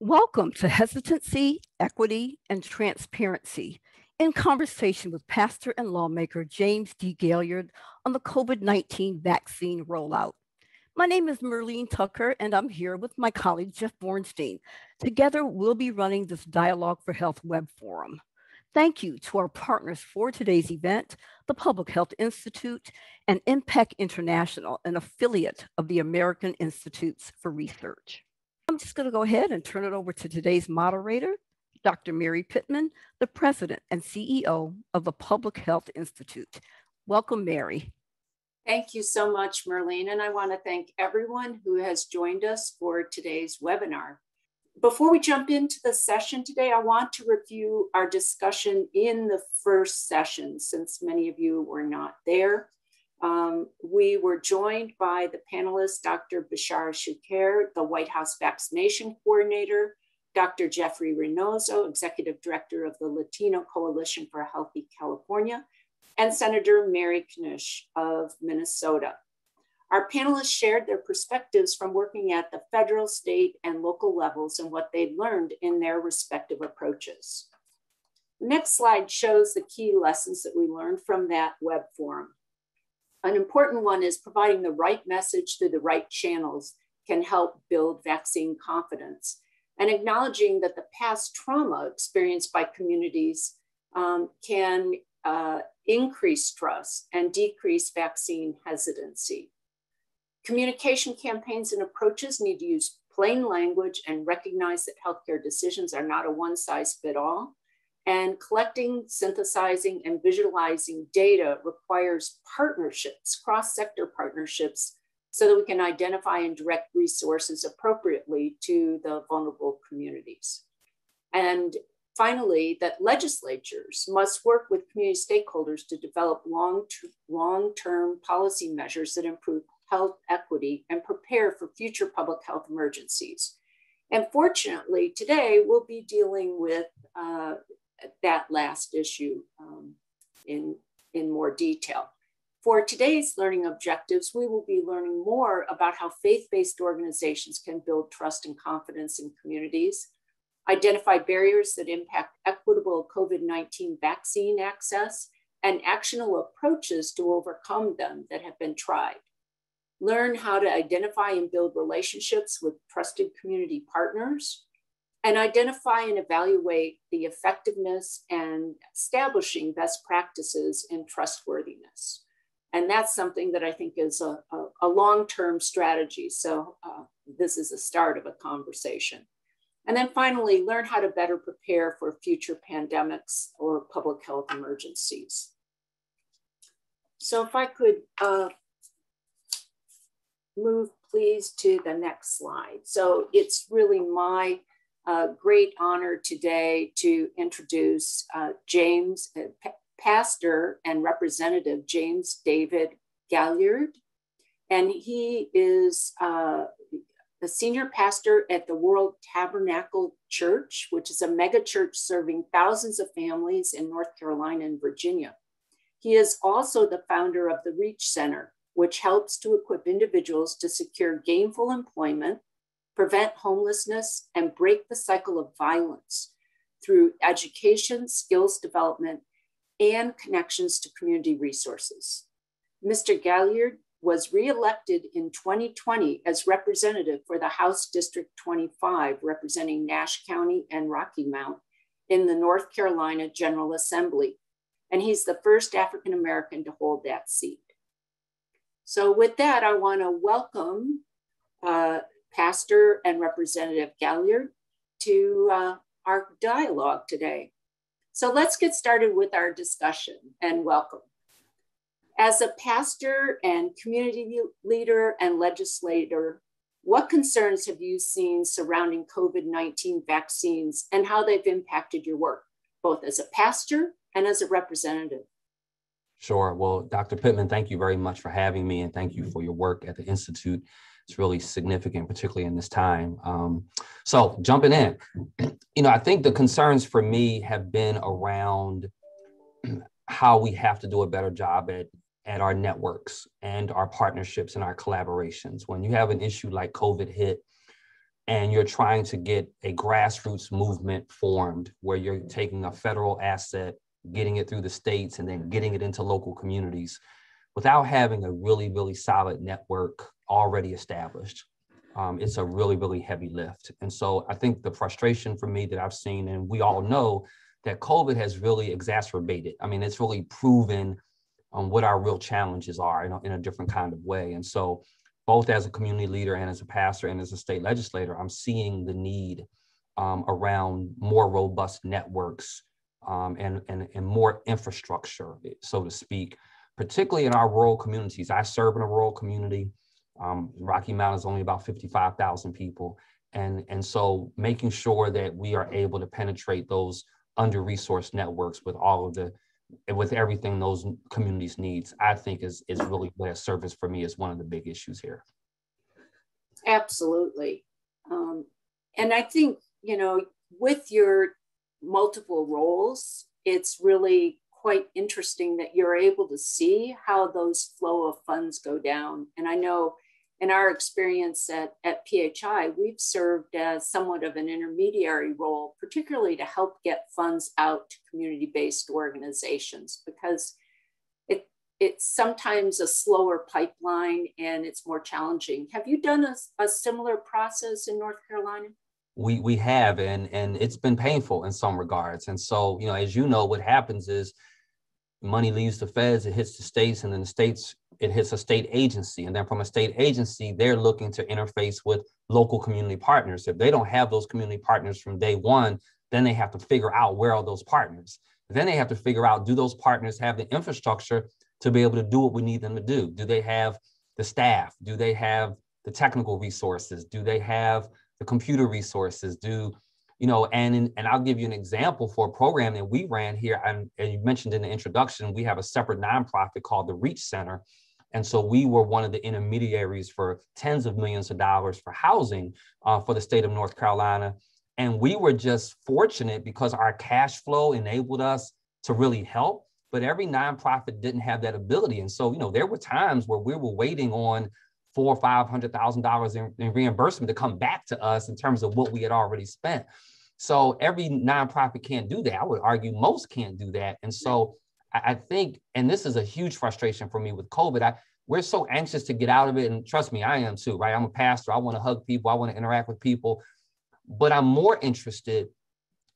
Welcome to Hesitancy, Equity, and Transparency in conversation with pastor and lawmaker James D. Gailliard on the COVID 19 vaccine rollout. My name is Merlene Tucker, and I'm here with my colleague Jeff Bornstein. Together, we'll be running this Dialogue4Health web forum. Thank you to our partners for today's event, the Public Health Institute and IMPAQ International, an affiliate of the American Institutes for Research. I'm just going to go ahead and turn it over to today's moderator, Dr. Mary Pittman, the president and CEO of the Public Health Institute. Welcome, Mary. Thank you so much, Merlene. And I want to thank everyone who has joined us for today's webinar. Before we jump into the session today, I want to review our discussion in the first session, since many of you were not there. Um, we were joined by the panelists, Dr. Bechara Choucair, the White House Vaccination Coordinator, Dr. Jeffrey Reynoso, Executive Director of the Latino Coalition for a Healthy California, and Senator Mary Kunesh of Minnesota. Our panelists shared their perspectives from working at the federal, state, and local levels and what they'd learned in their respective approaches. The next slide shows the key lessons that we learned from that web forum. An important one is providing the right message through the right channels can help build vaccine confidence and acknowledging that the past trauma experienced by communities um, can uh, increase trust and decrease vaccine hesitancy. Communication campaigns and approaches need to use plain language and recognize that healthcare decisions are not a one size fit all and collecting, synthesizing, and visualizing data requires partnerships, cross sector partnerships, so that we can identify and direct resources appropriately to the vulnerable communities. And finally, that legislatures must work with community stakeholders to develop long, long term policy measures that improve health equity and prepare for future public health emergencies. And fortunately, today we'll be dealing with uh, that last issue um, in, in more detail. For today's learning objectives, we will be learning more about how faith-based organizations can build trust and confidence in communities, identify barriers that impact equitable COVID-19 vaccine access, and actionable approaches to overcome them that have been tried. Learn how to identify and build relationships with trusted community partners, and identify and evaluate the effectiveness and establishing best practices in trustworthiness. And that's something that I think is a, a, a long-term strategy. So uh, this is a start of a conversation. And then finally, learn how to better prepare for future pandemics or public health emergencies. So if I could uh, move please to the next slide. So it's really my a great honor today to introduce uh, James, uh, P- Pastor and Representative James David Gailliard. And he is uh, the senior pastor at the World Tabernacle Church, which is a mega church serving thousands of families in North Carolina and Virginia. He is also the founder of the Reach Center, which helps to equip individuals to secure gainful employment prevent homelessness, and break the cycle of violence through education, skills development, and connections to community resources. Mr. Gailliard was reelected in 2020 as representative for the House District 25, representing Nash County and Rocky Mount in the North Carolina General Assembly. And he's the first African American to hold that seat. So, with that, I want to welcome uh, Pastor and Representative Gailliard, to uh, our dialogue today. So let's get started with our discussion and welcome. As a pastor and community leader and legislator, what concerns have you seen surrounding COVID 19 vaccines and how they've impacted your work, both as a pastor and as a representative? Sure. Well, Dr. Pittman, thank you very much for having me and thank you for your work at the Institute it's really significant, particularly in this time. Um, so jumping in, you know, I think the concerns for me have been around how we have to do a better job at at our networks and our partnerships and our collaborations. When you have an issue like COVID hit, and you're trying to get a grassroots movement formed where you're taking a federal asset, getting it through the states, and then getting it into local communities without having a really, really solid network already established. Um, it's a really, really heavy lift. And so I think the frustration for me that I've seen, and we all know that COVID has really exacerbated. I mean, it's really proven um, what our real challenges are in a, in a different kind of way. And so both as a community leader and as a pastor and as a state legislator, I'm seeing the need um, around more robust networks um, and, and, and more infrastructure, so to speak, particularly in our rural communities. I serve in a rural community. Um, Rocky Mount is only about 55,000 people. And, and so making sure that we are able to penetrate those under-resourced networks with all of the with everything those communities needs, I think is is really where service for me is one of the big issues here. Absolutely. Um, and I think, you know, with your multiple roles, it's really quite interesting that you're able to see how those flow of funds go down. And I know in our experience at, at PHI, we've served as somewhat of an intermediary role, particularly to help get funds out to community-based organizations because it, it's sometimes a slower pipeline and it's more challenging. Have you done a, a similar process in North Carolina? We, we have, and, and it's been painful in some regards. And so, you know, as you know, what happens is money leaves the feds, it hits the states, and then the states it hits a state agency. And then from a state agency, they're looking to interface with local community partners. If they don't have those community partners from day one, then they have to figure out where are those partners. Then they have to figure out, do those partners have the infrastructure to be able to do what we need them to do? Do they have the staff? Do they have the technical resources? Do they have the computer resources? Do you know, and in, and I'll give you an example for a program that we ran here. And, and you mentioned in the introduction, we have a separate nonprofit called the Reach Center, and so we were one of the intermediaries for tens of millions of dollars for housing uh, for the state of North Carolina. And we were just fortunate because our cash flow enabled us to really help. But every nonprofit didn't have that ability. And so, you know, there were times where we were waiting on four or five hundred thousand dollars in, in reimbursement to come back to us in terms of what we had already spent. So every nonprofit can't do that. I would argue most can't do that. And so I, think, and this is a huge frustration for me with COVID. I, we're so anxious to get out of it. And trust me, I am too, right? I'm a pastor. I want to hug people. I want to interact with people. But I'm more interested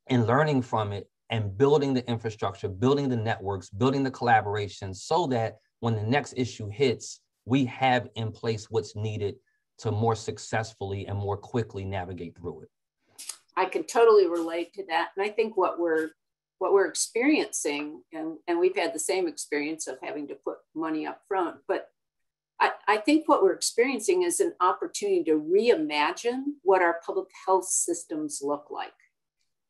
in learning from it and building the infrastructure, building the networks, building the collaboration so that when the next issue hits, we have in place what's needed to more successfully and more quickly navigate through it. I can totally relate to that. And I think what we're what we're experiencing, and, and we've had the same experience of having to put money up front, but I, I think what we're experiencing is an opportunity to reimagine what our public health systems look like.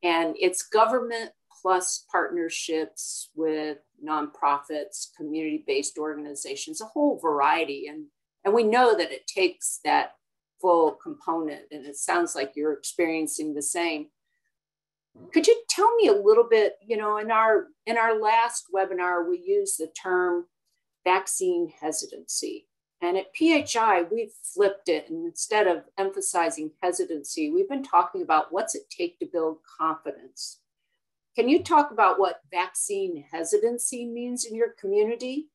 And it's government plus partnerships with nonprofits, community-based organizations, a whole variety. And, and we know that it takes that full component, and it sounds like you're experiencing the same. Could you tell me a little bit, you know, in our in our last webinar, we used the term vaccine hesitancy. And at PHI, we've flipped it. And instead of emphasizing hesitancy, we've been talking about what's it take to build confidence. Can you talk about what vaccine hesitancy means in your community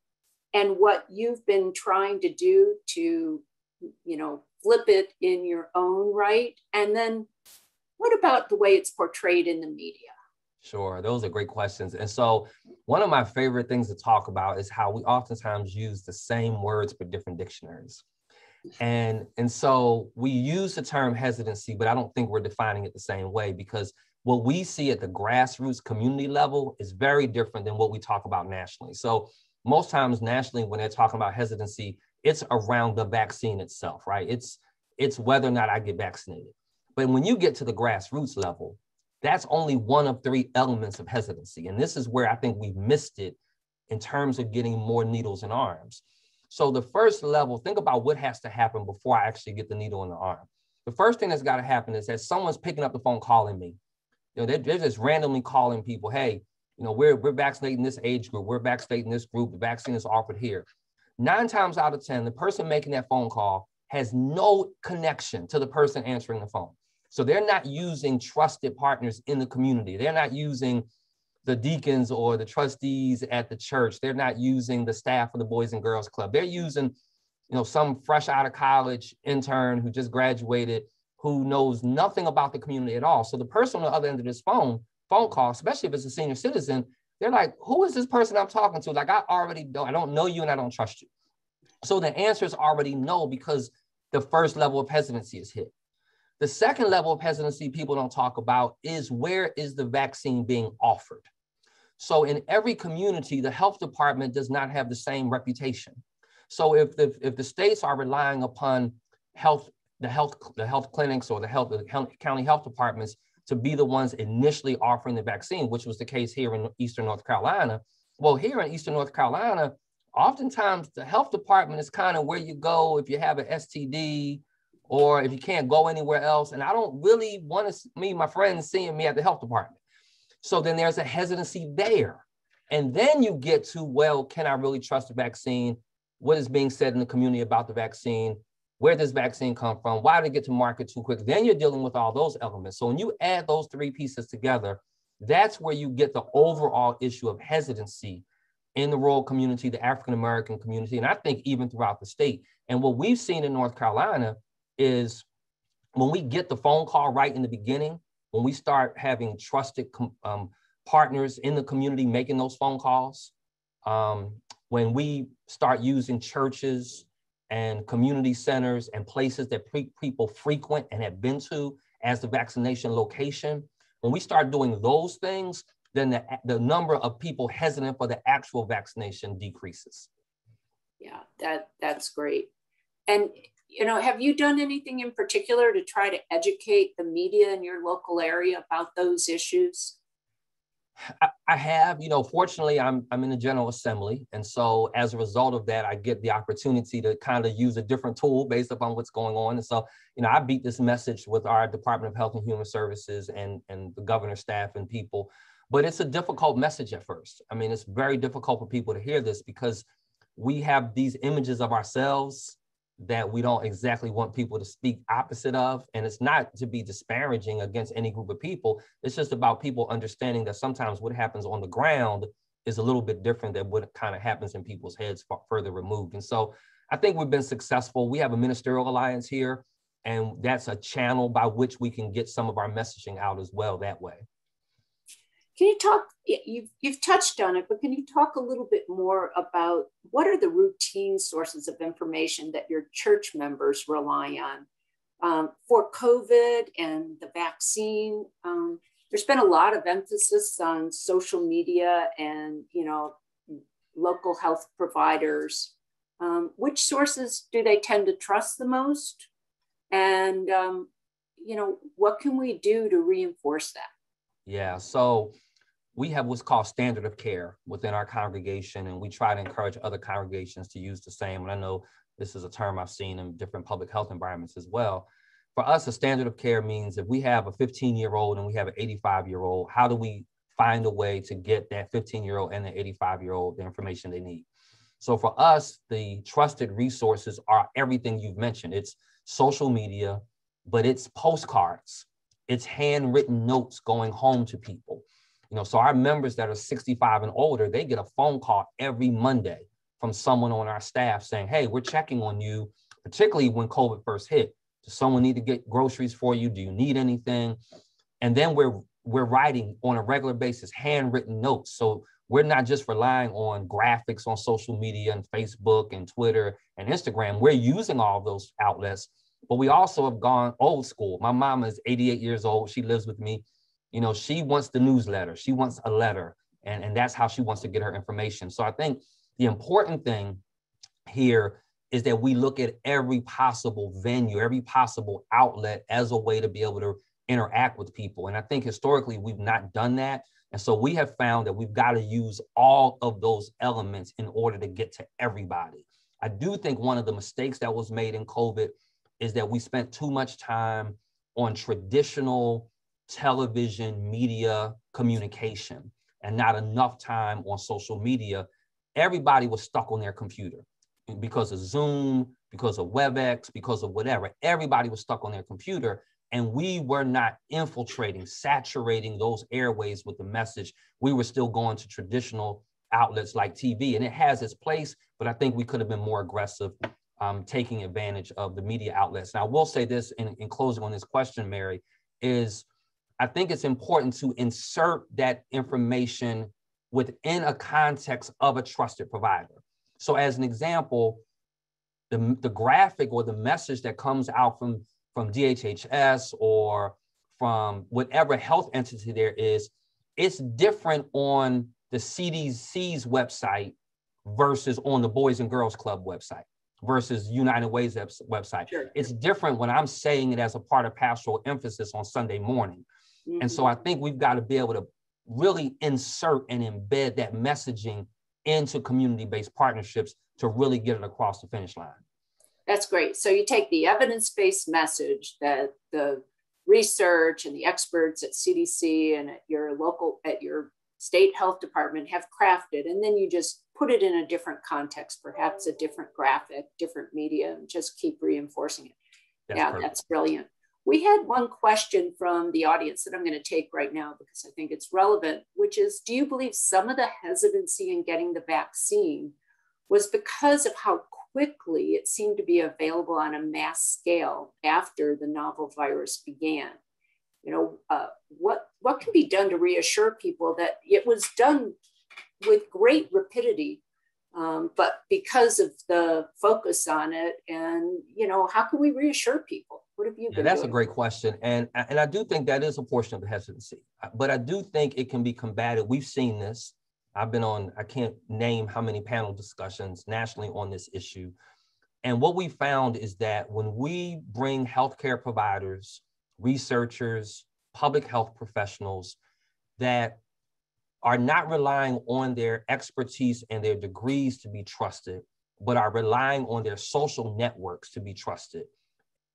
and what you've been trying to do to, you know, flip it in your own right? And then what about the way it's portrayed in the media? Sure, those are great questions. And so, one of my favorite things to talk about is how we oftentimes use the same words but different dictionaries. And, and so, we use the term hesitancy, but I don't think we're defining it the same way because what we see at the grassroots community level is very different than what we talk about nationally. So, most times nationally, when they're talking about hesitancy, it's around the vaccine itself, right? It's it's whether or not I get vaccinated. But when you get to the grassroots level, that's only one of three elements of hesitancy. And this is where I think we've missed it in terms of getting more needles in arms. So the first level, think about what has to happen before I actually get the needle in the arm. The first thing that's got to happen is that someone's picking up the phone calling me. You know, they're, they're just randomly calling people, hey, you know, we're, we're vaccinating this age group, we're vaccinating this group, the vaccine is offered here. Nine times out of 10, the person making that phone call has no connection to the person answering the phone. So they're not using trusted partners in the community. They're not using the deacons or the trustees at the church. They're not using the staff of the Boys and Girls Club. They're using, you know, some fresh out of college intern who just graduated who knows nothing about the community at all. So the person on the other end of this phone, phone call, especially if it's a senior citizen, they're like, who is this person I'm talking to? Like, I already don't, I don't know you and I don't trust you. So the answer is already no, because the first level of hesitancy is hit. The second level of hesitancy people don't talk about is where is the vaccine being offered? So in every community, the health department does not have the same reputation. So if the, if the states are relying upon health, the health, the health clinics or the health, the county health departments to be the ones initially offering the vaccine, which was the case here in Eastern North Carolina. Well, here in Eastern North Carolina, oftentimes the health department is kind of where you go if you have an STD or if you can't go anywhere else. And I don't really want to meet my friends seeing me at the health department. So then there's a hesitancy there. And then you get to, well, can I really trust the vaccine? What is being said in the community about the vaccine? Where does vaccine come from? Why did it get to market too quick? Then you're dealing with all those elements. So when you add those three pieces together, that's where you get the overall issue of hesitancy in the rural community, the African American community, and I think even throughout the state. And what we've seen in North Carolina is when we get the phone call right in the beginning, when we start having trusted um, partners in the community making those phone calls, um, when we start using churches and community centers and places that people frequent and have been to as the vaccination location, when we start doing those things, then the, the number of people hesitant for the actual vaccination decreases. Yeah, that that's great. And you know, have you done anything in particular to try to educate the media in your local area about those issues? I, have, you know, fortunately, I'm I'm in the General Assembly, and so as a result of that, I get the opportunity to kind of use a different tool based upon what's going on. And so, you know, I beat this message with our Department of Health and Human Services and and the governor's staff and people, but it's a difficult message at first. I mean, it's very difficult for people to hear this because we have these images of ourselves that we don't exactly want people to speak opposite of. And it's not to be disparaging against any group of people. It's just about people understanding that sometimes what happens on the ground is a little bit different than what kind of happens in people's heads further removed. And so I think we've been successful. We have a ministerial alliance here, and that's a channel by which we can get some of our messaging out as well that way. Can you talk, you've, you've touched on it, but can you talk a little bit more about what are the routine sources of information that your church members rely on um, for COVID and the vaccine? Um, there's been a lot of emphasis on social media and, you know, local health providers. Um, which sources do they tend to trust the most? And, um, you know, what can we do to reinforce that? Yeah, so we have what's called standard of care within our congregation, and we try to encourage other congregations to use the same. And I know this is a term I've seen in different public health environments as well. For us, a standard of care means if we have a 15 year old and we have an 85 year old, how do we find a way to get that 15 year old and the 85 year old the information they need? So for us, the trusted resources are everything you've mentioned. It's social media, but it's postcards, it's handwritten notes going home to people. You know, so our members that are 65 and older, they get a phone call every Monday from someone on our staff saying, hey, we're checking on you, particularly when COVID first hit. Does someone need to get groceries for you? Do you need anything? And then we're we're writing on a regular basis handwritten notes. So we're not just relying on graphics on social media and Facebook and Twitter and Instagram. We're using all those outlets, but we also have gone old school. My mom is 88 years old. She lives with me. You know, she wants the newsletter, she wants a letter, and, and that's how she wants to get her information. So I think the important thing here is that we look at every possible venue, every possible outlet as a way to be able to interact with people. And I think historically we've not done that. And so we have found that we've got to use all of those elements in order to get to everybody. I do think one of the mistakes that was made in COVID is that we spent too much time on traditional television, media, communication, and not enough time on social media, everybody was stuck on their computer because of Zoom, because of WebEx, because of whatever. Everybody was stuck on their computer. and we were not infiltrating, saturating those airways with the message. We were still going to traditional outlets like TV, and it has its place, but I think we could have been more aggressive um, taking advantage of the media outlets. Now, I will say this in, in closing on this question, Mary, is I think it's important to insert that information within a context of a trusted provider. So, as an example, the, the graphic or the message that comes out from, from DHHS or from whatever health entity there is, it's different on the CDC's website versus on the Boys and Girls Club website versus United Way's website. Sure. It's different when I'm saying it as a part of pastoral emphasis on Sunday morning. Mm-hmm. And so mm-hmm. I think we've got to be able to really insert and embed that messaging into community-based partnerships to really get it across the finish line. That's great. So you take the evidence-based message that the research and the experts at CDC and at your local at your state health department have crafted and then you just put it in a different context perhaps a different graphic different media and just keep reinforcing it that's yeah perfect. that's brilliant we had one question from the audience that i'm going to take right now because i think it's relevant which is do you believe some of the hesitancy in getting the vaccine was because of how quickly it seemed to be available on a mass scale after the novel virus began you know, uh, what what can be done to reassure people that it was done with great rapidity, um, but because of the focus on it, and you know, how can we reassure people? What have you? Yeah, that's doing? a great question, and and I do think that is a portion of the hesitancy, but I do think it can be combated. We've seen this. I've been on. I can't name how many panel discussions nationally on this issue. And what we found is that when we bring healthcare providers researchers, public health professionals that are not relying on their expertise and their degrees to be trusted, but are relying on their social networks to be trusted.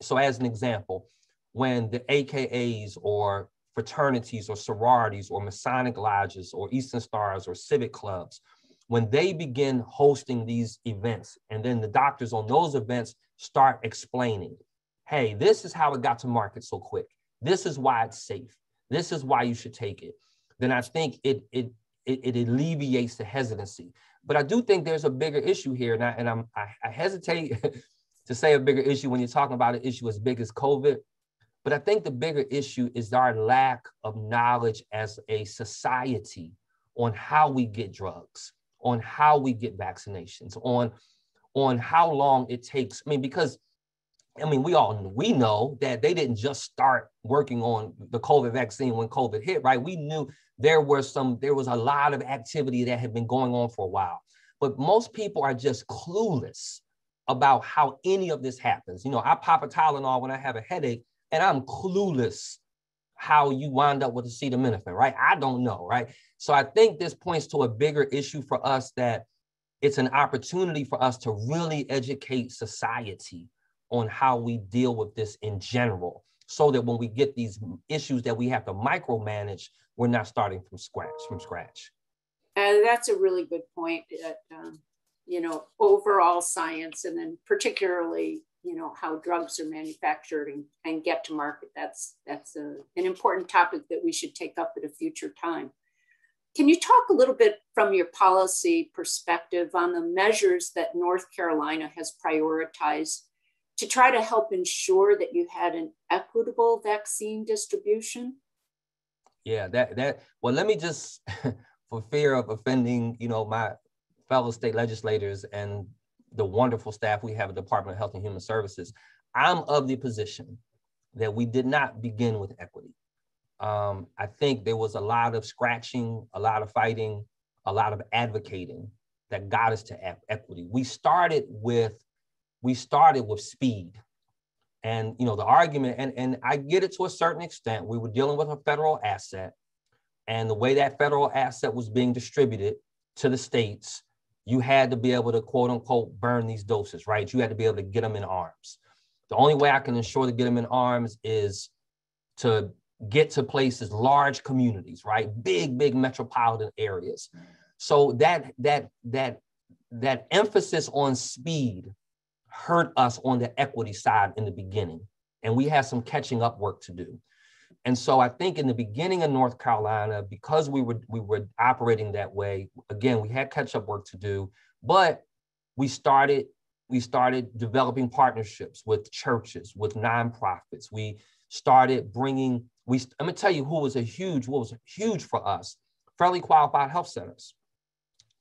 So, as an example, when the AKAs or fraternities or sororities or Masonic lodges or Eastern Stars or civic clubs, when they begin hosting these events, and then the doctors on those events start explaining hey, this is how it got to market so quick. This is why it's safe. This is why you should take it. Then I think it it it, it alleviates the hesitancy. But I do think there's a bigger issue here, and, I, and I'm I, I hesitate to say a bigger issue when you're talking about an issue as big as COVID. But I think the bigger issue is our lack of knowledge as a society on how we get drugs, on how we get vaccinations, on on how long it takes. I mean, because I mean, we all we know that they didn't just start working on the COVID vaccine when COVID hit, right? We knew there was some, there was a lot of activity that had been going on for a while. But most people are just clueless about how any of this happens. You know, I pop a Tylenol when I have a headache, and I'm clueless how you wind up with acetaminophen, right? I don't know, right? So I think this points to a bigger issue for us that it's an opportunity for us to really educate society on how we deal with this in general so that when we get these issues that we have to micromanage, we're not starting from scratch, from scratch. And that's a really good point that, um, you know, overall science and then particularly, you know, how drugs are manufactured and, and get to market. That's, that's a, an important topic that we should take up at a future time. Can you talk a little bit from your policy perspective on the measures that North Carolina has prioritized to try to help ensure that you had an equitable vaccine distribution? Yeah, that that well, let me just for fear of offending, you know, my fellow state legislators and the wonderful staff we have at the Department of Health and Human Services, I'm of the position that we did not begin with equity. Um, I think there was a lot of scratching, a lot of fighting, a lot of advocating that got us to equity. We started with we started with speed. And you know, the argument, and, and I get it to a certain extent, we were dealing with a federal asset. And the way that federal asset was being distributed to the states, you had to be able to quote unquote burn these doses, right? You had to be able to get them in arms. The only way I can ensure to get them in arms is to get to places, large communities, right? Big, big metropolitan areas. So that that that that emphasis on speed hurt us on the equity side in the beginning. and we had some catching up work to do. And so I think in the beginning of North Carolina, because we were we were operating that way, again, we had catch up work to do, but we started we started developing partnerships with churches, with nonprofits. We started bringing we let me tell you who was a huge what was huge for us, federally qualified health centers.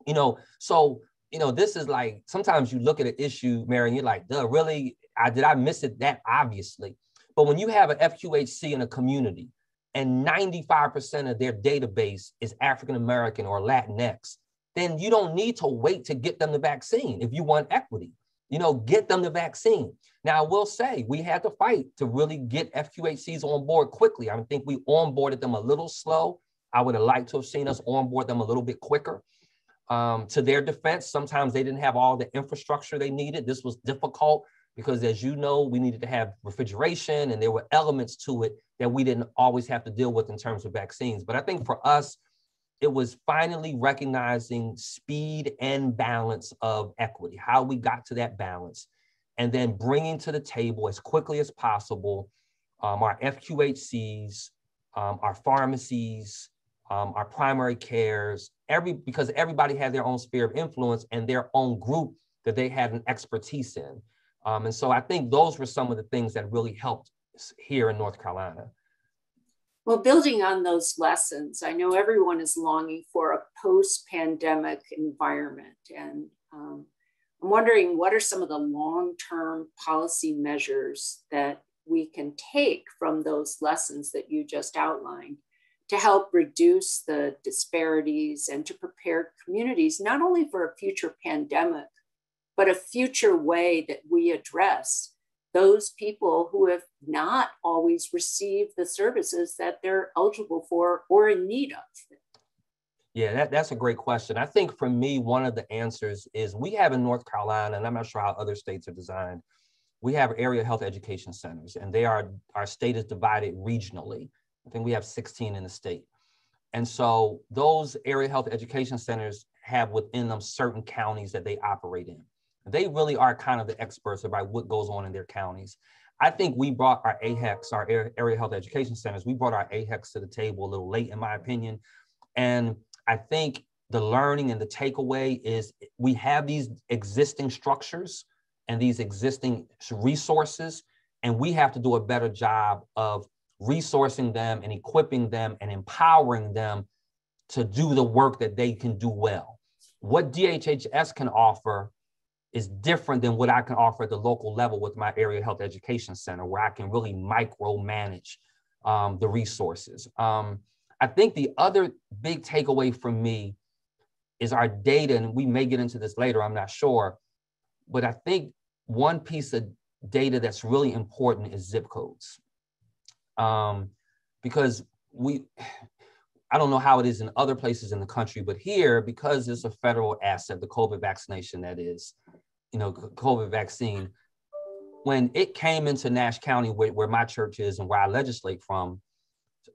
You know, so you know this is like sometimes you look at an issue, Mary, and you're like, duh, really? I did I miss it that obviously? But when you have an FQHC in a community and 95% of their database is African American or Latinx, then you don't need to wait to get them the vaccine if you want equity. You know, get them the vaccine. Now, I will say we had to fight to really get FQHCs on board quickly. I think we onboarded them a little slow. I would have liked to have seen us onboard them a little bit quicker. Um, to their defense, sometimes they didn't have all the infrastructure they needed. This was difficult because as you know, we needed to have refrigeration and there were elements to it that we didn't always have to deal with in terms of vaccines. But I think for us, it was finally recognizing speed and balance of equity, how we got to that balance, and then bringing to the table as quickly as possible um, our FQHCs, um, our pharmacies, um, our primary cares, every because everybody had their own sphere of influence and their own group that they had an expertise in. Um, and so I think those were some of the things that really helped here in North Carolina. Well, building on those lessons, I know everyone is longing for a post pandemic environment. And um, I'm wondering what are some of the long term policy measures that we can take from those lessons that you just outlined to help reduce the disparities and to prepare communities not only for a future pandemic, but a future way that we address those people who have not always received the services that they're eligible for or in need of? Yeah, that, that's a great question. I think for me, one of the answers is we have in North Carolina, and I'm not sure how other states are designed, we have area health education centers, and they are, our state is divided regionally. I think we have 16 in the state. And so those area health education centers have within them certain counties that they operate in. They really are kind of the experts about what goes on in their counties. I think we brought our AHECs, our area health education centers, we brought our AHECs to the table a little late, in my opinion. And I think the learning and the takeaway is we have these existing structures and these existing resources, and we have to do a better job of resourcing them and equipping them and empowering them to do the work that they can do well. What DHHS can offer is different than what I can offer at the local level with my area health education center, where I can really micromanage um, the resources. Um, I think the other big takeaway from me is our data, and we may get into this later, I'm not sure, but I think one piece of data that's really important is zip codes. Um, because we, I don't know how it is in other places in the country, but here, because it's a federal asset, the COVID vaccination that is, you know, COVID vaccine, when it came into Nash County, where, where my church is and where I legislate from,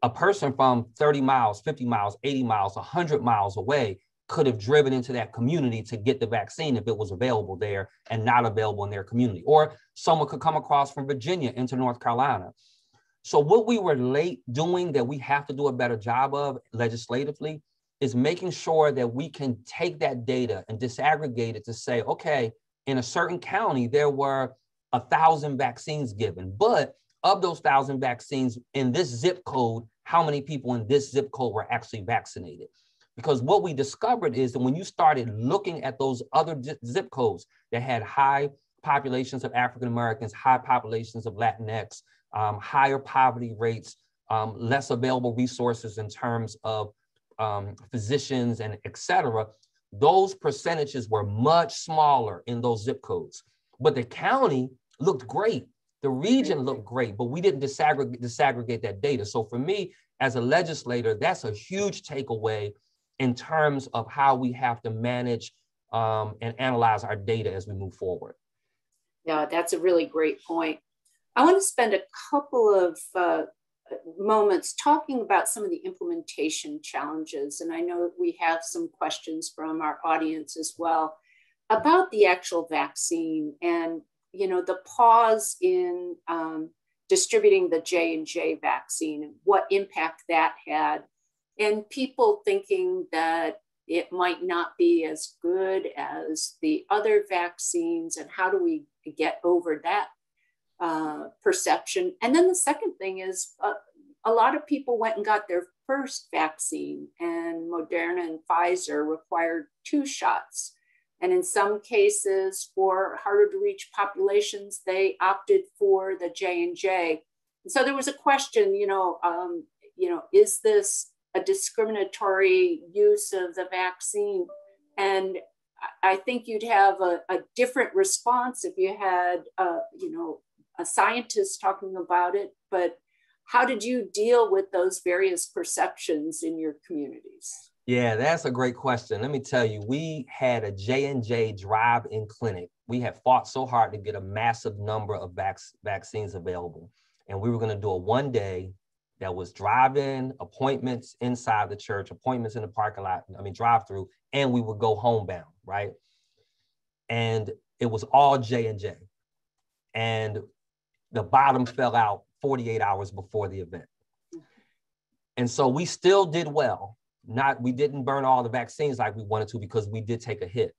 a person from 30 miles, 50 miles, 80 miles, 100 miles away could have driven into that community to get the vaccine if it was available there and not available in their community. Or someone could come across from Virginia into North Carolina. So, what we were late doing that we have to do a better job of legislatively is making sure that we can take that data and disaggregate it to say, okay, in a certain county, there were a thousand vaccines given, but of those thousand vaccines in this zip code, how many people in this zip code were actually vaccinated? Because what we discovered is that when you started looking at those other zip codes that had high populations of African Americans, high populations of Latinx, um, higher poverty rates, um, less available resources in terms of um, physicians and et cetera, those percentages were much smaller in those zip codes. But the county looked great. The region looked great, but we didn't disaggregate, disaggregate that data. So for me, as a legislator, that's a huge takeaway in terms of how we have to manage um, and analyze our data as we move forward. Yeah, that's a really great point. I want to spend a couple of uh, moments talking about some of the implementation challenges. And I know we have some questions from our audience as well about the actual vaccine and you know the pause in um, distributing the J&J vaccine and what impact that had and people thinking that it might not be as good as the other vaccines and how do we get over that uh, perception. And then the second thing is uh, a lot of people went and got their first vaccine and moderna and pfizer required two shots. And in some cases for harder to reach populations they opted for the j&j and so there was a question you know um, you know is this a discriminatory use of the vaccine. And I think you'd have a, a different response if you had, uh, you know, a scientist talking about it. But how did you deal with those various perceptions in your communities? Yeah, that's a great question. Let me tell you, we had a J&J drive-in clinic. We had fought so hard to get a massive number of vac- vaccines available. And we were going to do a one day that was drive-in appointments inside the church, appointments in the parking lot, I mean, drive-through, and we would go homebound, right? And it was all J and J. And the bottom fell out 48 hours before the event. And so we still did well. Not we didn't burn all the vaccines like we wanted to because we did take a hit.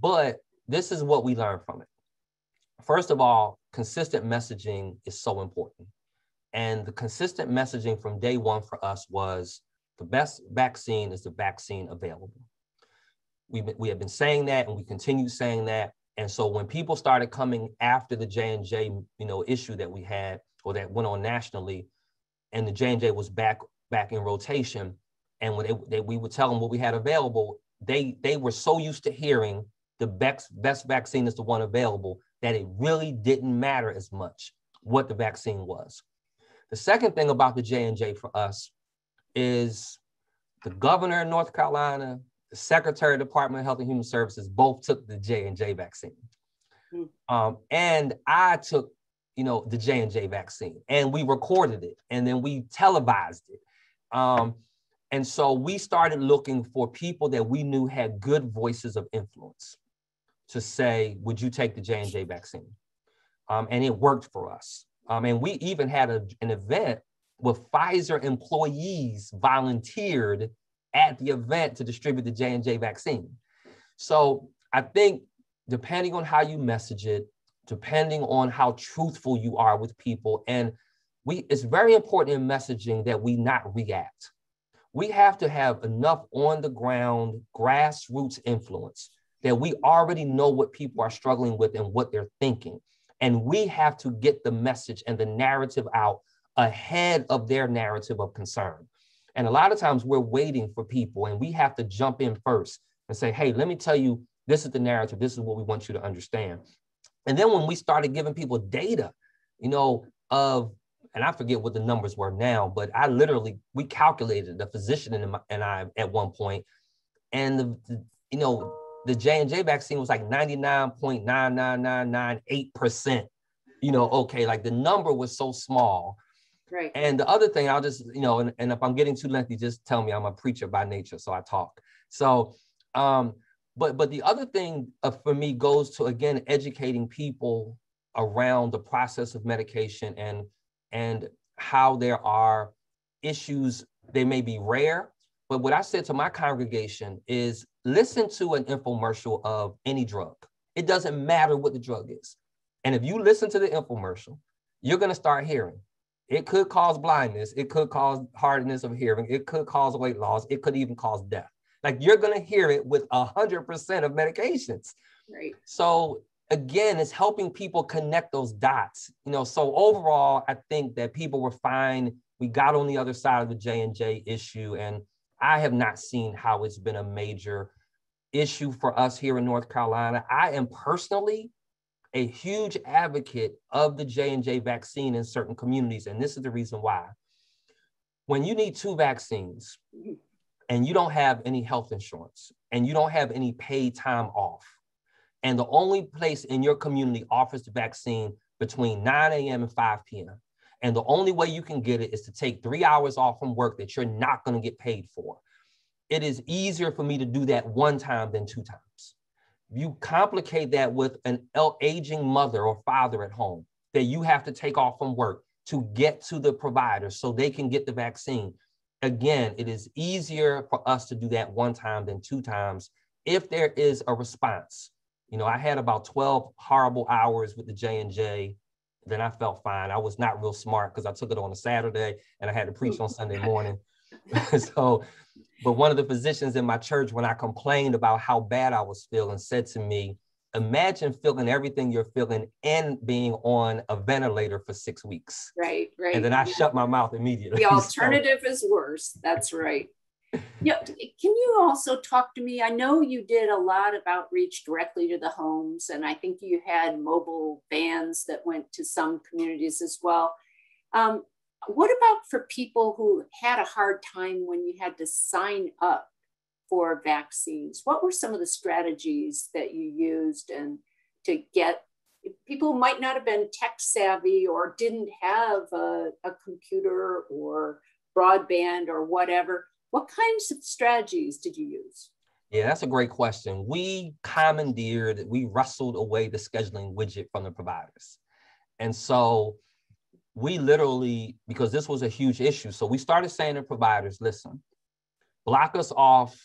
But this is what we learned from it. First of all, consistent messaging is so important. And the consistent messaging from day one for us was the best vaccine is the vaccine available. We, we have been saying that and we continue saying that. And so when people started coming after the J&J you know, issue that we had or that went on nationally, and the J&J was back back in rotation, and when they, they, we would tell them what we had available, they they were so used to hearing the best, best vaccine is the one available that it really didn't matter as much what the vaccine was. The second thing about the J&J for us is the governor of North Carolina, the secretary of Department of Health and Human Services both took the J&J vaccine. Mm. Um, and I took, you know, the J&J vaccine and we recorded it and then we televised it. Um, and so we started looking for people that we knew had good voices of influence to say, would you take the J&J vaccine? Um, and it worked for us. Um, and we even had a, an event with Pfizer employees volunteered at the event to distribute the J&J vaccine. So I think depending on how you message it, depending on how truthful you are with people, and we it's very important in messaging that we not react. We have to have enough on the ground grassroots influence that we already know what people are struggling with and what they're thinking. And we have to get the message and the narrative out ahead of their narrative of concern. And a lot of times we're waiting for people and we have to jump in first and say, hey, let me tell you, this is the narrative. This is what we want you to understand. And then when we started giving people data, you know, of, and I forget what the numbers were now, but I literally, we calculated the physician and, and I at one point, and the, the you know, the J&J vaccine was like 99.99998%. You know, okay, like the number was so small. Right. And the other thing, I'll just, you know, and, and if I'm getting too lengthy, just tell me I'm a preacher by nature, so I talk. So, um, but but the other thing uh, for me goes to again educating people around the process of medication and and how there are issues they may be rare but what i said to my congregation is listen to an infomercial of any drug. It doesn't matter what the drug is. And if you listen to the infomercial, you're going to start hearing. It could cause blindness. It could cause hardness of hearing. It could cause weight loss. It could even cause death. Like you're going to hear it with 100% of medications. Right. So again, it's helping people connect those dots. You know, so overall, I think that people were fine. We got on the other side of the J and J issue, and I have not seen how it's been a major issue for us here in North Carolina. I am personally a huge advocate of the J&J vaccine in certain communities, and this is the reason why. When you need two vaccines and you don't have any health insurance and you don't have any paid time off, and the only place in your community offers the vaccine between 9 a.m. and 5 p.m., and the only way you can get it is to take three hours off from work that you're not going to get paid for it is easier for me to do that one time than two times. You complicate that with an aging mother or father at home that you have to take off from work to get to the provider so they can get the vaccine. Again, it is easier for us to do that one time than two times if there is a response. You know, I had about 12 horrible hours with the J&J. Then I felt fine. I was not real smart because I took it on a Saturday and I had to preach on Sunday morning. so, but one of the physicians in my church, when I complained about how bad I was feeling, said to me, imagine feeling everything you're feeling and being on a ventilator for six weeks. Right, right. And then I yeah. shut my mouth immediately. The alternative so. is worse. That's right. yeah. Can you also talk to me? I know you did a lot of outreach directly to the homes, and I think you had mobile vans that went to some communities as well. Um, what about for people who had a hard time when you had to sign up for vaccines? What were some of the strategies that you used and to get people might not have been tech savvy or didn't have a, a computer or broadband or whatever? What kinds of strategies did you use? Yeah, that's a great question. We commandeered, we wrestled away the scheduling widget from the providers. And so we literally, because this was a huge issue, so we started saying to providers, listen, block us off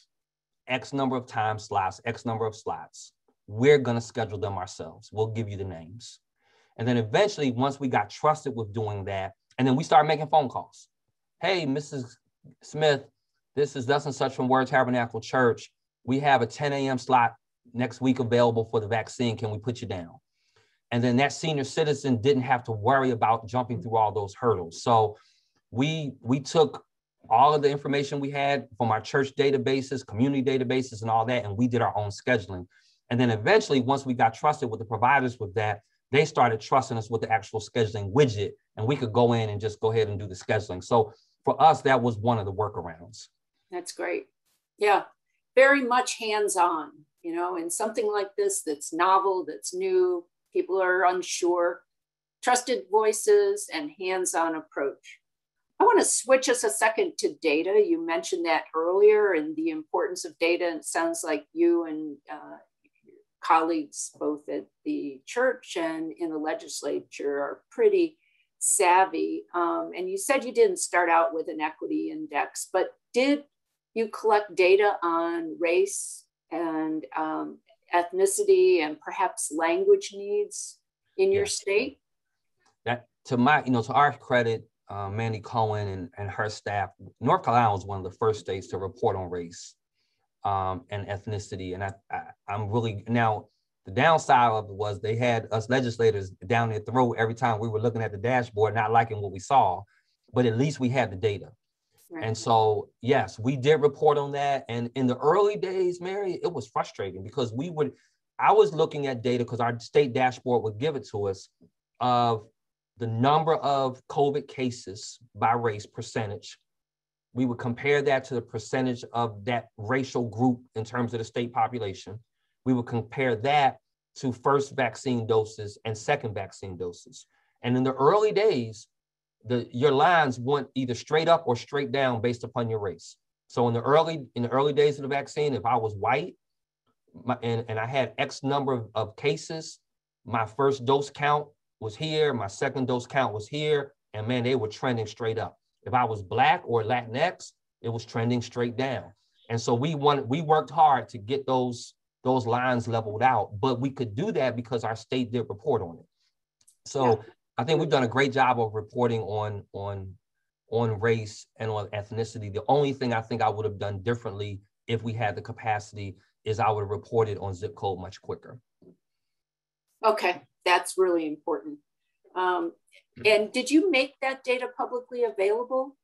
X number of time slots, X number of slots. We're going to schedule them ourselves. We'll give you the names. And then eventually, once we got trusted with doing that, and then we started making phone calls. Hey, Mrs. Smith, this is and such from Word Tabernacle Church. We have a 10 a.m. slot next week available for the vaccine. Can we put you down? And then that senior citizen didn't have to worry about jumping through all those hurdles. So we we took all of the information we had from our church databases, community databases, and all that, and we did our own scheduling. And then eventually, once we got trusted with the providers with that, they started trusting us with the actual scheduling widget, and we could go in and just go ahead and do the scheduling. So for us, that was one of the workarounds. That's great. Yeah, very much hands-on, you know, and something like this that's novel, that's new, people are unsure, trusted voices and hands-on approach. I want to switch us a second to data. You mentioned that earlier and the importance of data. And it sounds like you and uh, colleagues, both at the church and in the legislature, are pretty savvy. Um, and you said you didn't start out with an equity index, but did you collect data on race and um, ethnicity and perhaps language needs in your state? That to my, you know, to our credit, uh, Mandy Cohen and, and her staff, North Carolina was one of the first states to report on race um, and ethnicity. And I, I, I'm really now the downside of it was they had us legislators down their throat every time we were looking at the dashboard, not liking what we saw, but at least we had the data. Right. And so, yes, we did report on that. And in the early days, Mary, it was frustrating because we would, I was looking at data because our state dashboard would give it to us of the number of COVID cases by race percentage. We would compare that to the percentage of that racial group in terms of the state population. We would compare that to first vaccine doses and second vaccine doses. And in the early days, the your lines went either straight up or straight down based upon your race. So in the early in the early days of the vaccine, if I was white my, and, and I had X number of, of cases, my first dose count was here, my second dose count was here, and man, they were trending straight up. If I was black or Latinx, it was trending straight down. And so we wanted, we worked hard to get those those lines leveled out, but we could do that because our state did report on it. So yeah. I think we've done a great job of reporting on on on race and on ethnicity. The only thing I think I would have done differently if we had the capacity is I would have reported on zip code much quicker. Okay, that's really important. Um, and did you make that data publicly available?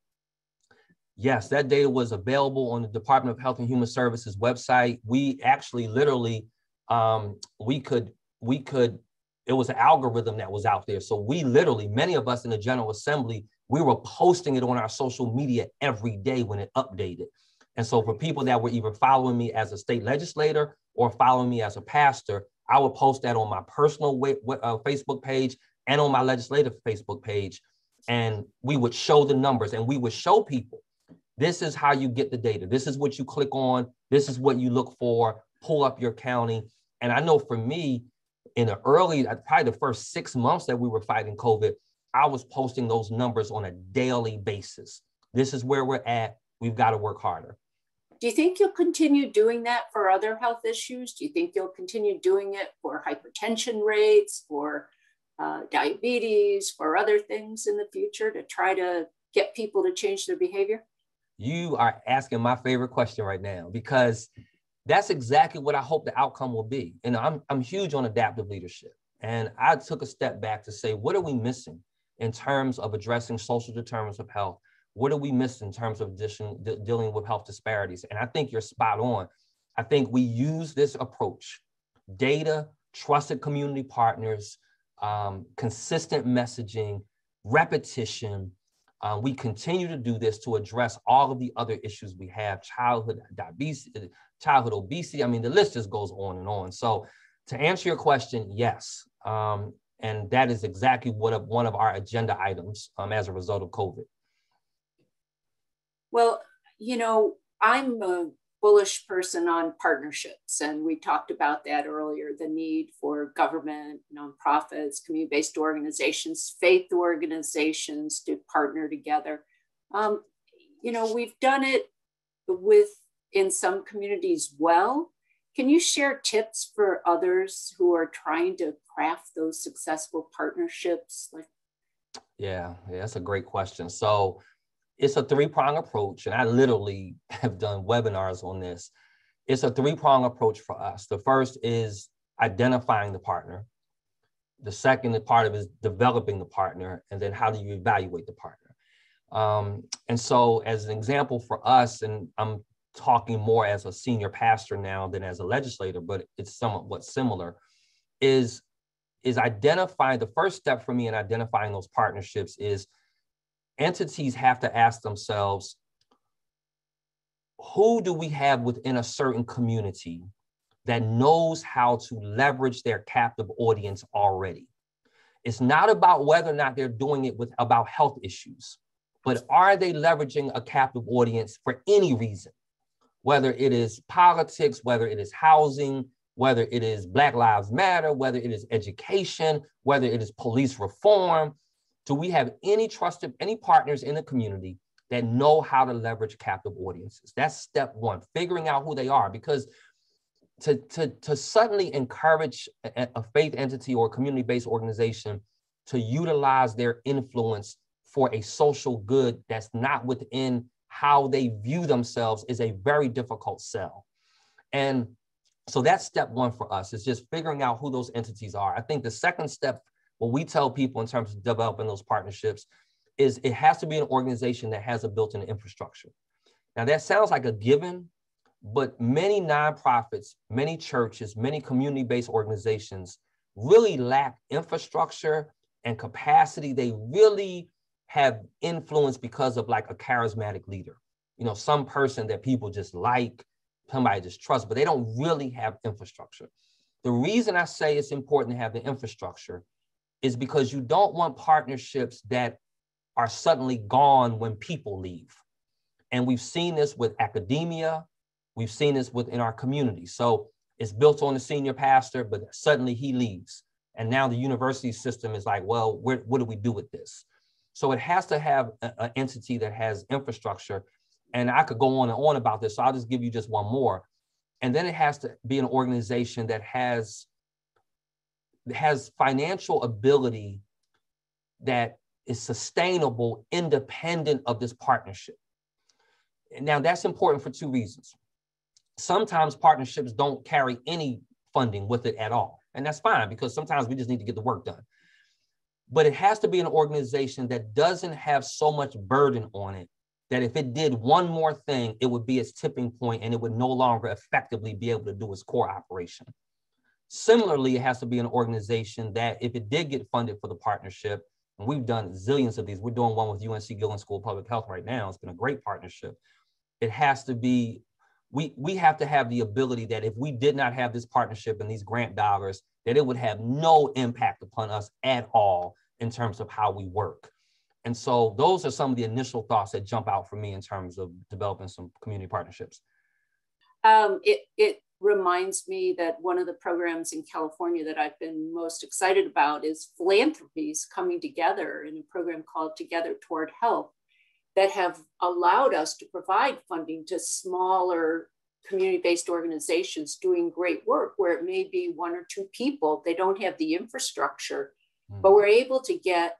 Yes, that data was available on the Department of Health and Human Services website. We actually literally, um, we could, we could, it was an algorithm that was out there. So we literally, many of us in the General Assembly, we were posting it on our social media every day when it updated. And so for people that were either following me as a state legislator or following me as a pastor, I would post that on my personal uh, Facebook page and on my legislative Facebook page. And we would show the numbers and we would show people this is how you get the data. This is what you click on. This is what you look for. Pull up your county. And I know for me, in the early, uh, probably the first six months that we were fighting COVID, I was posting those numbers on a daily basis. This is where we're at. We've got to work harder. Do you think you'll continue doing that for other health issues? Do you think you'll continue doing it for hypertension rates, for uh, diabetes, for other things in the future to try to get people to change their behavior? You are asking my favorite question right now because that's exactly what I hope the outcome will be. And I'm, I'm huge on adaptive leadership. And I took a step back to say, what are we missing in terms of addressing social determinants of health? What are we missing in terms of addition, de- dealing with health disparities? And I think you're spot on. I think we use this approach data, trusted community partners, um, consistent messaging, repetition. Uh, we continue to do this to address all of the other issues we have childhood diabetes, childhood obesity. I mean, the list just goes on and on. So, to answer your question, yes. Um, and that is exactly what one of our agenda items um, as a result of COVID. Well, you know, I'm a bullish person on partnerships, and we talked about that earlier the need for government, nonprofits, community based organizations, faith organizations to partner together. Um, you know, we've done it with in some communities well. Can you share tips for others who are trying to craft those successful partnerships? Like, yeah, yeah, that's a great question. So it's a three-prong approach, and I literally have done webinars on this. It's a three-prong approach for us. The first is identifying the partner. The second part of it is developing the partner, and then how do you evaluate the partner? Um, and so, as an example for us, and I'm talking more as a senior pastor now than as a legislator, but it's somewhat similar, is is identifying the first step for me in identifying those partnerships is entities have to ask themselves who do we have within a certain community that knows how to leverage their captive audience already? It's not about whether or not they're doing it with about health issues but are they leveraging a captive audience for any reason whether it is politics, whether it is housing, whether it is Black Lives Matter, whether it is education, whether it is police reform. Do we have any trusted, any partners in the community that know how to leverage captive audiences? That's step one, figuring out who they are. Because to, to, to suddenly encourage a, a faith entity or community-based organization to utilize their influence for a social good that's not within how they view themselves is a very difficult sell. And so that's step one for us is just figuring out who those entities are. I think the second step, what we tell people in terms of developing those partnerships, is it has to be an organization that has a built-in infrastructure. Now that sounds like a given, but many nonprofits, many churches, many community-based organizations really lack infrastructure and capacity. They really have influence because of like a charismatic leader. You know, some person that people just like, somebody just trust, but they don't really have infrastructure. The reason I say it's important to have the infrastructure is because you don't want partnerships that are suddenly gone when people leave. And we've seen this with academia, we've seen this within our community. So it's built on the senior pastor, but suddenly he leaves. And now the university system is like, well, what do we do with this? So it has to have an entity that has infrastructure. And I could go on and on about this. So I'll just give you just one more. And then it has to be an organization that has, has financial ability that is sustainable, independent of this partnership. Now, that's important for two reasons. Sometimes partnerships don't carry any funding with it at all. And that's fine because sometimes we just need to get the work done but it has to be an organization that doesn't have so much burden on it that if it did one more thing, it would be its tipping point and it would no longer effectively be able to do its core operation. Similarly, it has to be an organization that if it did get funded for the partnership, and we've done zillions of these, we're doing one with UNC Gillings School of Public Health right now. It's been a great partnership. It has to be, we, we have to have the ability that if we did not have this partnership and these grant dollars, that it would have no impact upon us at all in terms of how we work. And so those are some of the initial thoughts that jump out for me in terms of developing some community partnerships. Um, it, it reminds me that one of the programs in California that I've been most excited about is philanthropies coming together in a program called Together Toward Health that have allowed us to provide funding to smaller community based organizations doing great work where it may be one or two people. They don't have the infrastructure, mm. but we're able to get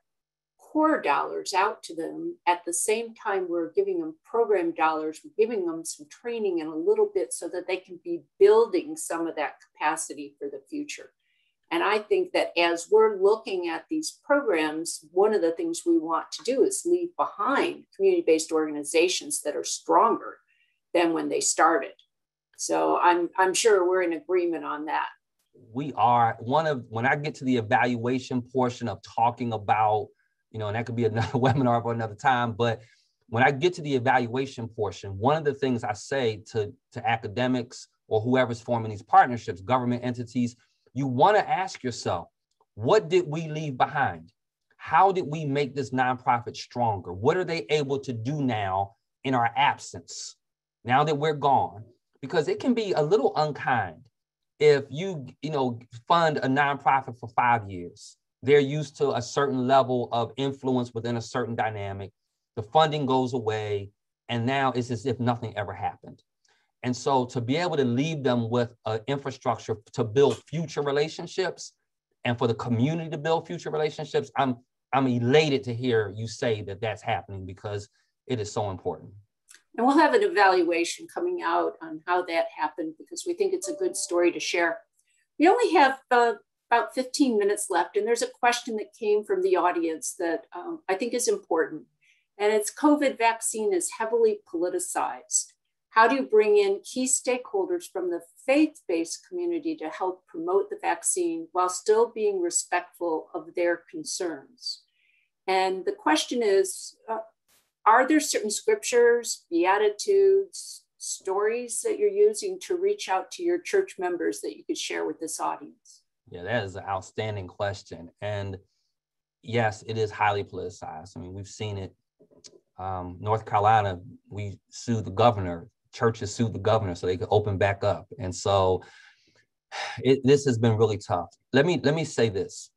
core dollars out to them at the same time we're giving them program dollars we're giving them some training and a little bit so that they can be building some of that capacity for the future and i think that as we're looking at these programs one of the things we want to do is leave behind community-based organizations that are stronger than when they started so i'm i'm sure we're in agreement on that we are one of when i get to the evaluation portion of talking about you know, and that could be another webinar for another time. But when I get to the evaluation portion, one of the things I say to, to academics or whoever's forming these partnerships, government entities, you want to ask yourself, what did we leave behind? How did we make this nonprofit stronger? What are they able to do now in our absence, now that we're gone? Because it can be a little unkind if you, you know, fund a nonprofit for five years they're used to a certain level of influence within a certain dynamic. The funding goes away, and now it's as if nothing ever happened. And so to be able to leave them with an infrastructure to build future relationships and for the community to build future relationships, I'm I'm elated to hear you say that that's happening because it is so important. And we'll have an evaluation coming out on how that happened because we think it's a good story to share. We only have uh, about 15 minutes left, and there's a question that came from the audience that um, I think is important. And it's COVID vaccine is heavily politicized. How do you bring in key stakeholders from the faith based community to help promote the vaccine while still being respectful of their concerns? And the question is uh, Are there certain scriptures, beatitudes, stories that you're using to reach out to your church members that you could share with this audience? Yeah, that is an outstanding question. And yes, it is highly politicized. I mean, we've seen it. Um, North Carolina, we sued the governor. Churches sued the governor so they could open back up. And so it, this has been really tough. Let me let me say this.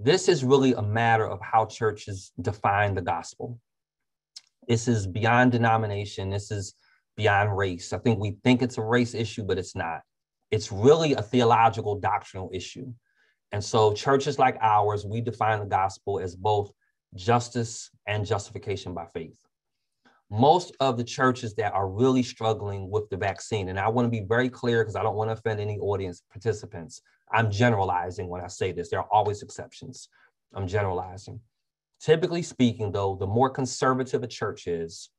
This is really a matter of how churches define the gospel. This is beyond denomination. This is beyond race. I think we think it's a race issue, but it's not it's really a theological doctrinal issue. And so churches like ours, we define the gospel as both justice and justification by faith. Most of the churches that are really struggling with the vaccine, and I want to be very clear because I don't want to offend any audience participants. I'm generalizing when I say this. There are always exceptions. I'm generalizing. Typically speaking, though, the more conservative a church is,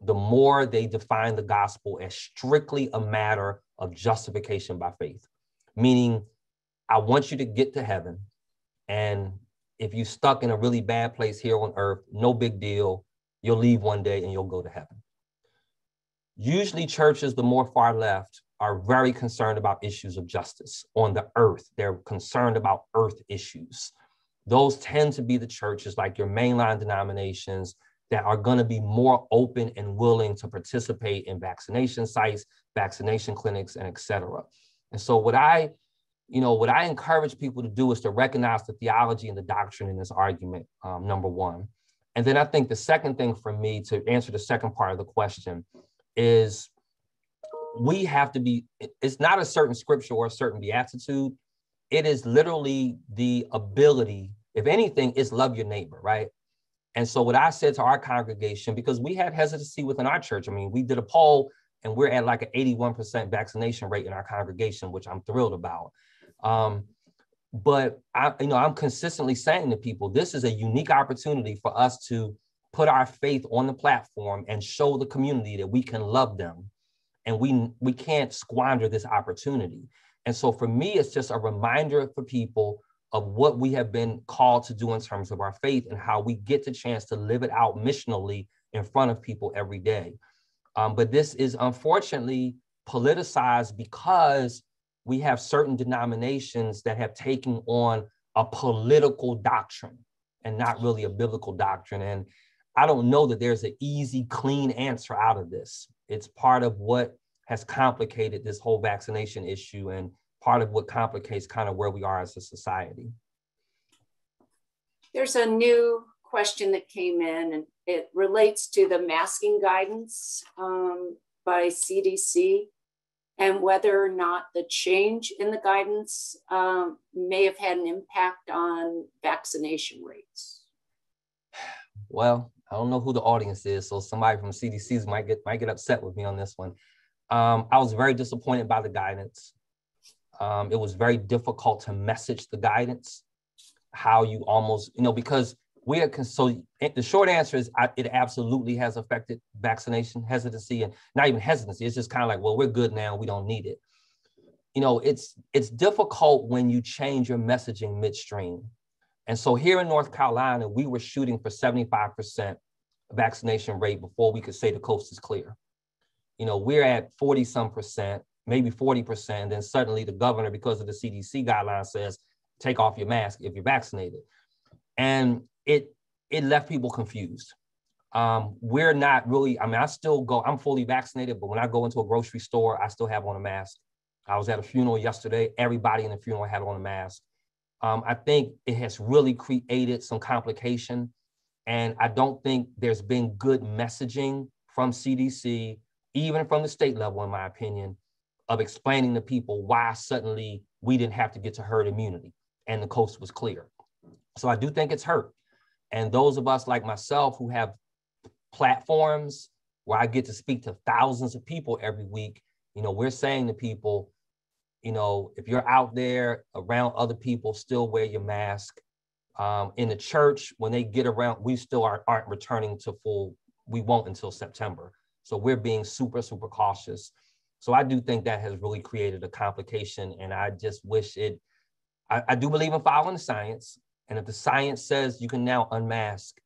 the more they define the gospel as strictly a matter of justification by faith, meaning I want you to get to heaven. And if you're stuck in a really bad place here on earth, no big deal. You'll leave one day and you'll go to heaven. Usually, churches, the more far left, are very concerned about issues of justice on the earth. They're concerned about earth issues. Those tend to be the churches like your mainline denominations that are going to be more open and willing to participate in vaccination sites, vaccination clinics, and et cetera. And so what I, you know, what I encourage people to do is to recognize the theology and the doctrine in this argument, um, number one. And then I think the second thing for me to answer the second part of the question is we have to be, it's not a certain scripture or a certain beatitude. It is literally the ability, if anything, is love your neighbor, right? And so what I said to our congregation, because we had hesitancy within our church, I mean, we did a poll and we're at like an 81% vaccination rate in our congregation, which I'm thrilled about. Um, but I, you know, I'm consistently saying to people, this is a unique opportunity for us to put our faith on the platform and show the community that we can love them, and we we can't squander this opportunity. And so for me, it's just a reminder for people of what we have been called to do in terms of our faith and how we get the chance to live it out missionally in front of people every day. Um, but this is unfortunately politicized because we have certain denominations that have taken on a political doctrine and not really a biblical doctrine. And I don't know that there's an easy, clean answer out of this. It's part of what has complicated this whole vaccination issue and part of what complicates kind of where we are as a society. There's a new question that came in and it relates to the masking guidance um, by CDC and whether or not the change in the guidance um, may have had an impact on vaccination rates. Well, I don't know who the audience is, so somebody from CDC's might get might get upset with me on this one. Um, I was very disappointed by the guidance. Um, it was very difficult to message the guidance, how you almost, you know, because we are, so the short answer is I, it absolutely has affected vaccination hesitancy and not even hesitancy. It's just kind of like, well, we're good now. We don't need it. You know, it's, it's difficult when you change your messaging midstream. And so here in North Carolina, we were shooting for 75% vaccination rate before we could say the coast is clear. You know, we're at 40 some percent, maybe 40%. And then suddenly the governor, because of the CDC guidelines, says, take off your mask if you're vaccinated. And it it left people confused. Um, we're not really, I mean, I still go, I'm fully vaccinated, but when I go into a grocery store, I still have on a mask. I was at a funeral yesterday, everybody in the funeral had on a mask. Um, I think it has really created some complication. And I don't think there's been good messaging from CDC, even from the state level, in my opinion, of explaining to people why suddenly we didn't have to get to herd immunity and the coast was clear. So I do think it's hurt. And those of us like myself who have platforms where I get to speak to thousands of people every week, you know, we're saying to people, you know, if you're out there around other people, still wear your mask. Um, in the church, when they get around, we still aren't, aren't returning to full, we won't until September. So we're being super, super cautious. So I do think that has really created a complication. And I just wish it, I, I do believe in following the science. And if the science says you can now unmask,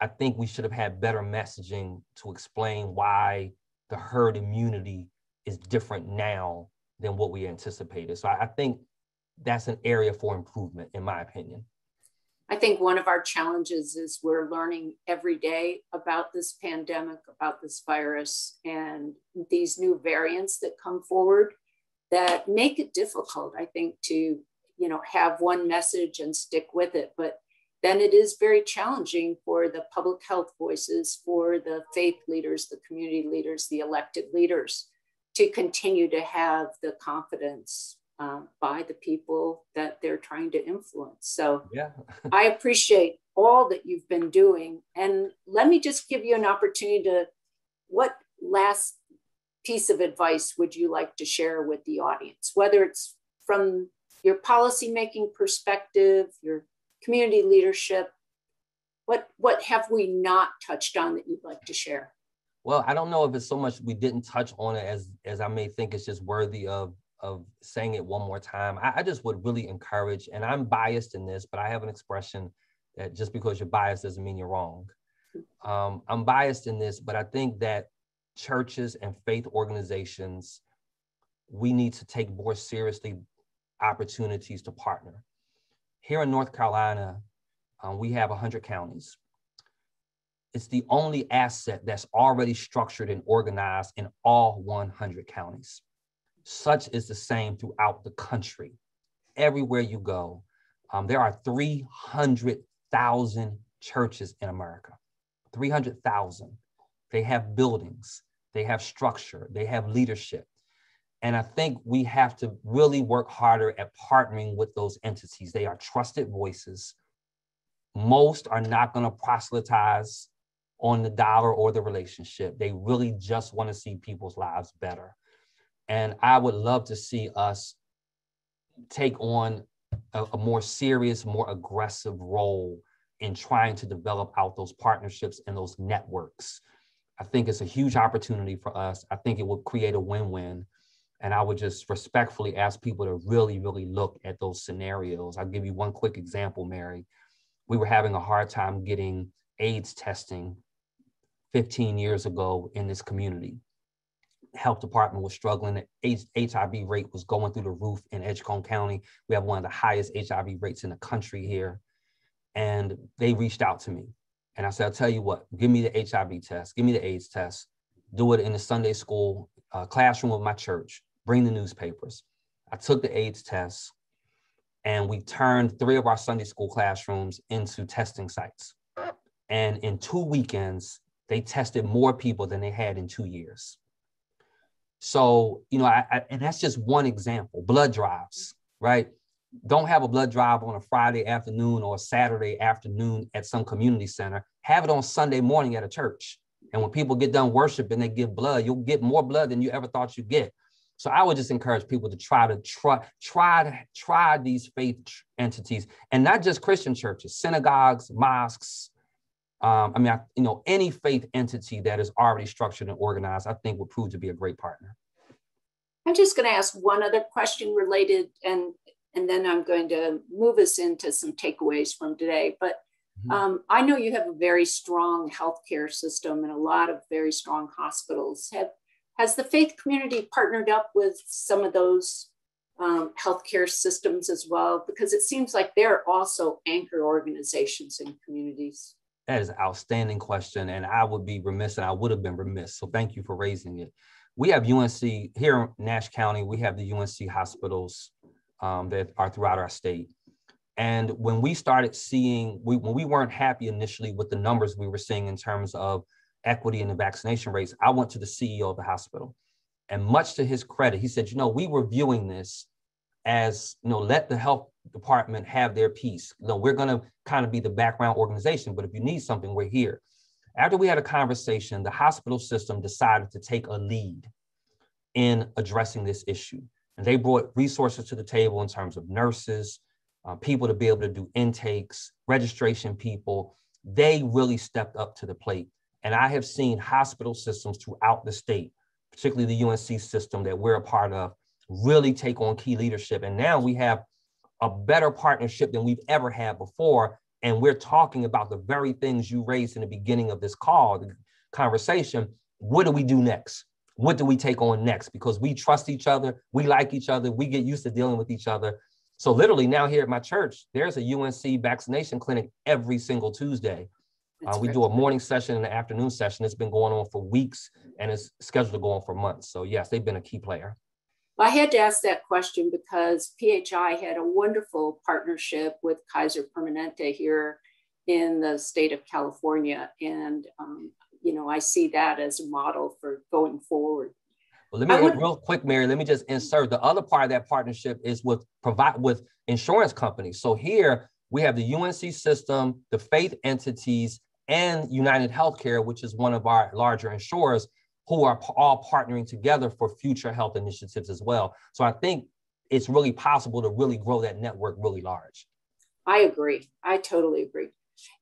I think we should have had better messaging to explain why the herd immunity is different now than what we anticipated. So I, I think that's an area for improvement, in my opinion. I think one of our challenges is we're learning every day about this pandemic, about this virus, and these new variants that come forward that make it difficult, I think, to you know have one message and stick with it. But then it is very challenging for the public health voices for the faith leaders the community leaders the elected leaders to continue to have the confidence uh, by the people that they're trying to influence so yeah i appreciate all that you've been doing and let me just give you an opportunity to what last piece of advice would you like to share with the audience whether it's from your policymaking perspective, your community leadership. What, what have we not touched on that you'd like to share? Well, I don't know if it's so much we didn't touch on it as as I may think it's just worthy of of saying it one more time. I, I just would really encourage, and I'm biased in this, but I have an expression that just because you're biased doesn't mean you're wrong. Um, I'm biased in this, but I think that churches and faith organizations, we need to take more seriously opportunities to partner. Here in North Carolina, um, we have 100 counties. It's the only asset that's already structured and organized in all 100 counties. Such is the same throughout the country. Everywhere you go, um, there are 300,000 churches in America. 300,000. They have buildings, they have structure, they have leadership, and I think we have to really work harder at partnering with those entities. They are trusted voices. Most are not going to proselytize on the dollar or the relationship. They really just want to see people's lives better. And I would love to see us take on a, a more serious, more aggressive role in trying to develop out those partnerships and those networks. I think it's a huge opportunity for us. I think it would create a win win and I would just respectfully ask people to really, really look at those scenarios. I'll give you one quick example, Mary. We were having a hard time getting AIDS testing 15 years ago in this community. Health department was struggling. The HIV rate was going through the roof in Edgecombe County. We have one of the highest HIV rates in the country here. And they reached out to me. And I said, I'll tell you what, give me the HIV test, give me the AIDS test, do it in the Sunday school uh, classroom of my church, bring the newspapers. I took the AIDS test and we turned three of our Sunday school classrooms into testing sites. And in two weekends, they tested more people than they had in two years. So, you know, I, I, and that's just one example blood drives, right? Don't have a blood drive on a Friday afternoon or a Saturday afternoon at some community center. Have it on Sunday morning at a church. And when people get done worshiping, they give blood. You'll get more blood than you ever thought you'd get. So I would just encourage people to try to try try to try these faith entities, and not just Christian churches, synagogues, mosques. Um, I mean, I, you know, any faith entity that is already structured and organized, I think would prove to be a great partner. I'm just going to ask one other question related, and and then I'm going to move us into some takeaways from today. But mm-hmm. um, I know you have a very strong healthcare system and a lot of very strong hospitals. Have has the faith community partnered up with some of those um, healthcare systems as well? Because it seems like they're also anchor organizations in communities. That is an outstanding question, and I would be remiss, and I would have been remiss. So thank you for raising it. We have UNC here in Nash County. We have the UNC hospitals um, that are throughout our state. And when we started seeing, we, when we weren't happy initially with the numbers we were seeing in terms of equity in the vaccination rates, I went to the CEO of the hospital. And much to his credit, he said, you know, we were viewing this as, you know, let the health department have their piece. You know, we're going to kind of be the background organization, but if you need something, we're here. After we had a conversation, the hospital system decided to take a lead in addressing this issue. And they brought resources to the table in terms of nurses, uh, people to be able to do intakes, registration people. They really stepped up to the plate. And I have seen hospital systems throughout the state, particularly the UNC system that we're a part of, really take on key leadership. And now we have a better partnership than we've ever had before. And we're talking about the very things you raised in the beginning of this call, the conversation. What do we do next? What do we take on next? Because we trust each other, we like each other, we get used to dealing with each other. So, literally, now here at my church, there's a UNC vaccination clinic every single Tuesday. Uh, we do a morning session and an afternoon session. It's been going on for weeks and it's scheduled to go on for months. So, yes, they've been a key player. I had to ask that question because PHI had a wonderful partnership with Kaiser Permanente here in the state of California. And, um, you know, I see that as a model for going forward. Well, let me would, real quick, Mary. Let me just insert the other part of that partnership is with provide with insurance companies. So here we have the UNC system, the faith entities, and United Healthcare, which is one of our larger insurers, who are all partnering together for future health initiatives as well. So I think it's really possible to really grow that network really large. I agree. I totally agree.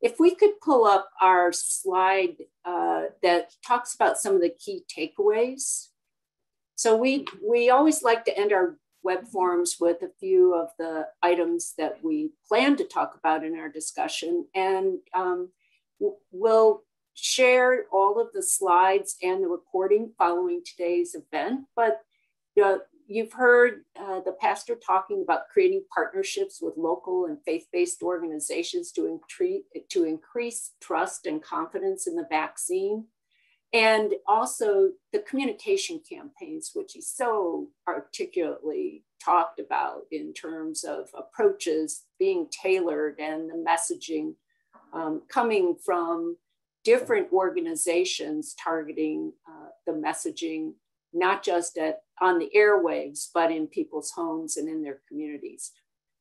If we could pull up our slide uh, that talks about some of the key takeaways. So we we always like to end our web forums with a few of the items that we plan to talk about in our discussion. And um, we'll share all of the slides and the recording following today's event. But you know, you've heard uh, the pastor talking about creating partnerships with local and faith-based organizations to, to increase trust and confidence in the vaccine. And also the communication campaigns, which he so articulately talked about in terms of approaches being tailored and the messaging um, coming from different organizations targeting uh, the messaging, not just at, on the airwaves, but in people's homes and in their communities.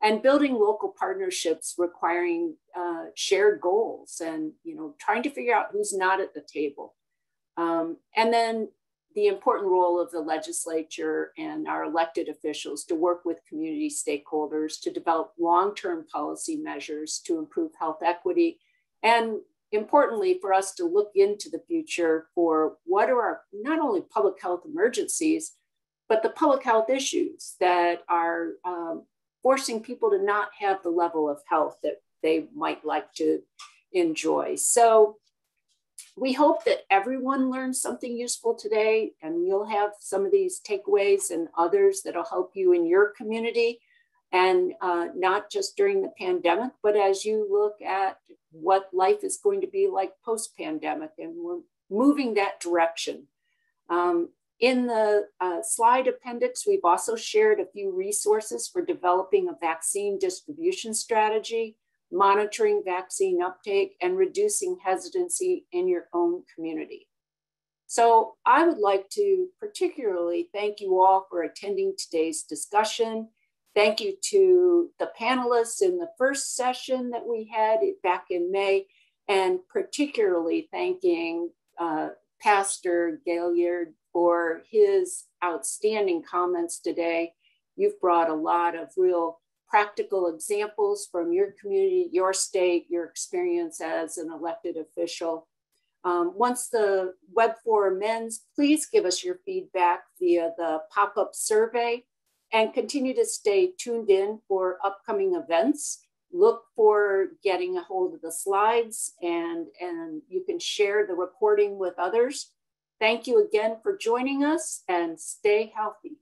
And building local partnerships requiring uh, shared goals and you know trying to figure out who's not at the table. Um, and then the important role of the legislature and our elected officials to work with community stakeholders to develop long-term policy measures to improve health equity and importantly for us to look into the future for what are our not only public health emergencies but the public health issues that are um, forcing people to not have the level of health that they might like to enjoy. So we hope that everyone learns something useful today and you'll have some of these takeaways and others that'll help you in your community and uh, not just during the pandemic but as you look at what life is going to be like post pandemic and we're moving that direction um, In the uh, slide appendix, we've also shared a few resources for developing a vaccine distribution strategy, monitoring vaccine uptake, and reducing hesitancy in your own community. So I would like to particularly thank you all for attending today's discussion. Thank you to the panelists in the first session that we had back in May, and particularly thanking uh, Pastor Gailliard for his outstanding comments today. You've brought a lot of real practical examples from your community, your state, your experience as an elected official. Um, once the web forum ends, please give us your feedback via the pop-up survey and continue to stay tuned in for upcoming events. Look for getting a hold of the slides and, and you can share the recording with others. Thank you again for joining us and stay healthy.